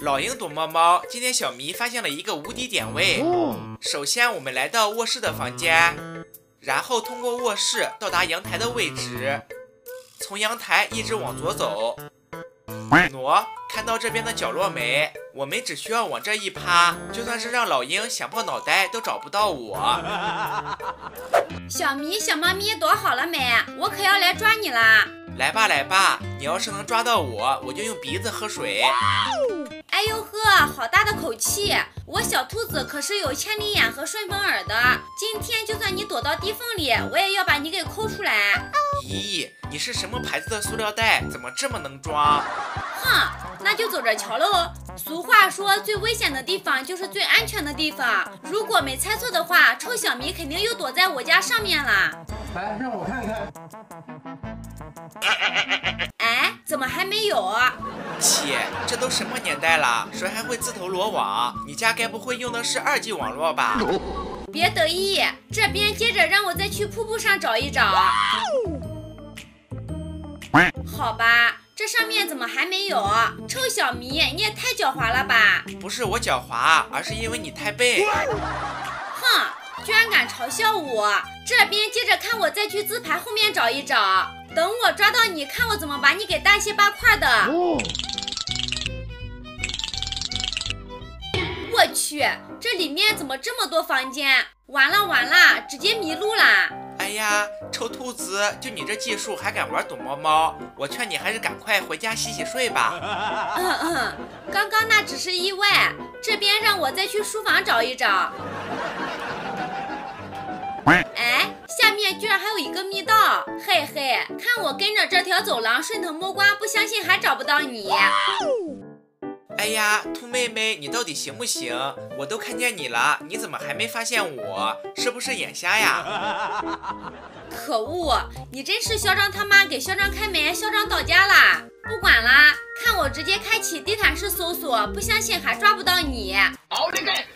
老鹰躲猫猫，今天小迷发现了一个无敌点位。首先，我们来到卧室的房间，然后通过卧室到达阳台的位置，从阳台一直往左走，挪。看到这边的角落没？我们只需要往这一趴，就算是让老鹰想破脑袋都找不到我。小迷，小猫咪躲好了没？我可要来抓你啦！来吧，来吧，你要是能抓到我，我就用鼻子喝水。哎呦呵，好大的口气！我小兔子可是有千里眼和顺风耳的，今天就算你躲到地缝里，我也要把你给抠出来。咦，你是什么牌子的塑料袋？怎么这么能装？哼，那就走着瞧喽。俗话说，最危险的地方就是最安全的地方。如果没猜错的话，臭小迷肯定又躲在我家上面了。来，让我看看。哎，怎么还没有？切，这都什么年代了，谁还会自投罗网？你家该不会用的是二 G 网络吧？别得意，这边接着让我再去瀑布上找一找。好吧。这上面怎么还没有？臭小迷，你也太狡猾了吧！不是我狡猾，而是因为你太笨。哼，居然敢嘲笑我！这边接着看我再去字牌后面找一找，等我抓到你，看我怎么把你给大卸八块的！我去，这里面怎么这么多房间？完了完了，直接迷路啦！哎呀，臭兔子，就你这技术还敢玩躲猫猫？我劝你还是赶快回家洗洗睡吧。嗯嗯，刚刚那只是意外，这边让我再去书房找一找。哎，下面居然还有一个密道，嘿嘿，看我跟着这条走廊顺藤摸瓜，不相信还找不到你。哎呀，兔妹妹，你到底行不行？我都看见你了，你怎么还没发现我？是不是眼瞎呀？可恶，你真是嚣张他妈给嚣张开门，嚣张到家啦！不管啦，看我直接开启地毯式搜索，不相信还抓不到你。好厉害！